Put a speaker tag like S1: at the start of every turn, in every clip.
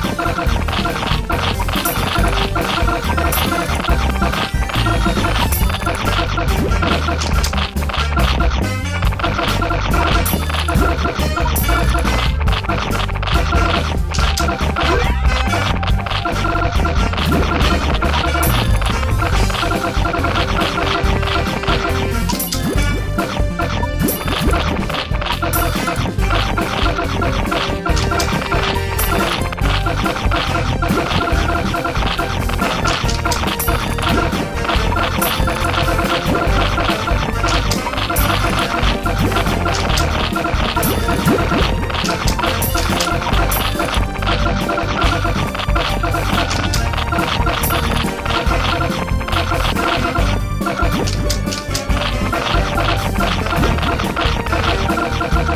S1: 分かりました。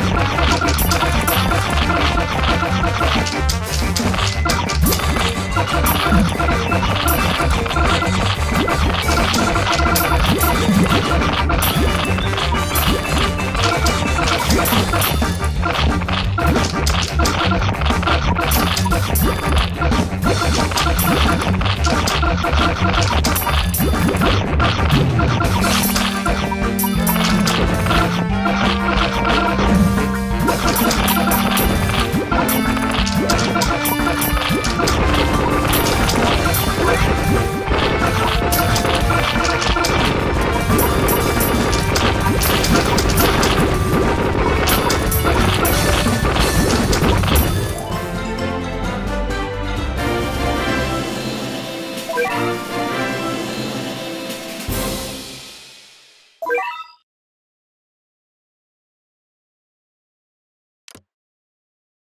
S1: Thank you.